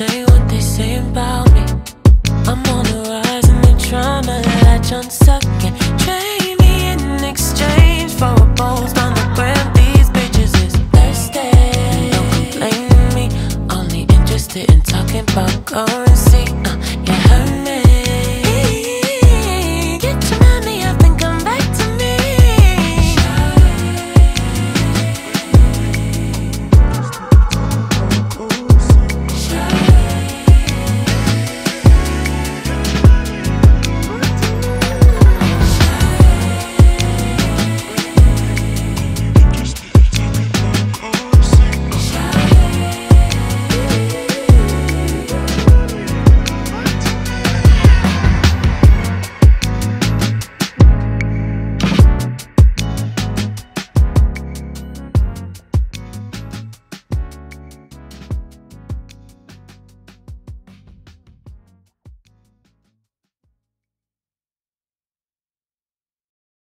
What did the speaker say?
say what they say about me. I'm on the rise and they're trying to latch on and Trade me in exchange for a post on the gram. These bitches is thirsty. Don't blame me, only interested in talking about currency.